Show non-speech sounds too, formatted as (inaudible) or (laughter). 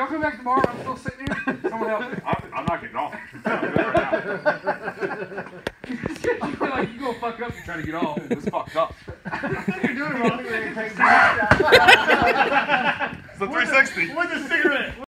y'all come back tomorrow. I'm still sitting here. Someone help me. I'm, I'm not getting off. (laughs) (laughs) You're like you go fuck up. You're trying to get off. It's fucked up. (laughs) You're doing it wrong. It's a 360. With a cigarette.